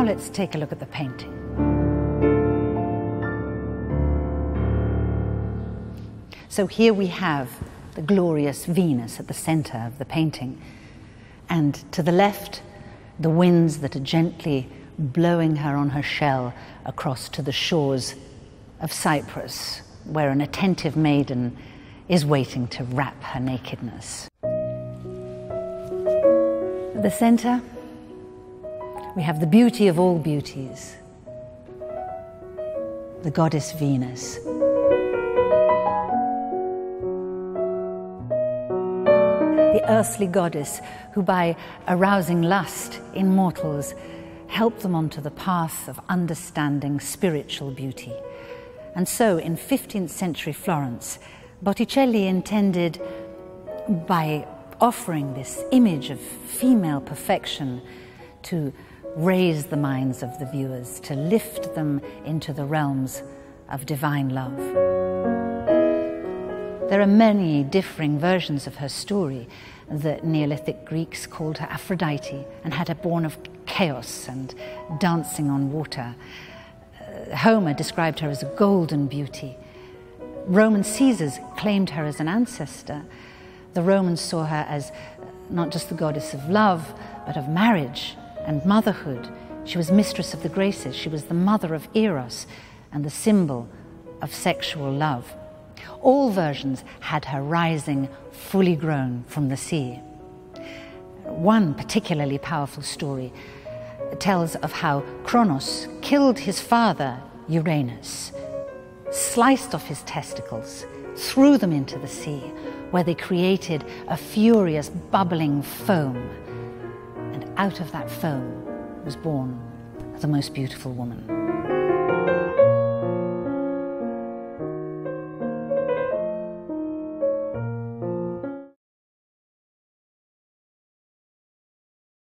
Now let's take a look at the painting. So here we have the glorious Venus at the center of the painting. And to the left, the winds that are gently blowing her on her shell across to the shores of Cyprus, where an attentive maiden is waiting to wrap her nakedness. At the center, we have the beauty of all beauties, the goddess Venus. The earthly goddess who, by arousing lust in mortals, helped them onto the path of understanding spiritual beauty. And so, in 15th century Florence, Botticelli intended, by offering this image of female perfection, to raise the minds of the viewers, to lift them into the realms of divine love. There are many differing versions of her story. The Neolithic Greeks called her Aphrodite and had her born of chaos and dancing on water. Uh, Homer described her as a golden beauty. Roman Caesars claimed her as an ancestor. The Romans saw her as not just the goddess of love, but of marriage and motherhood. She was mistress of the graces. She was the mother of Eros and the symbol of sexual love. All versions had her rising fully grown from the sea. One particularly powerful story tells of how Kronos killed his father, Uranus, sliced off his testicles, threw them into the sea, where they created a furious bubbling foam out of that foam was born the most beautiful woman.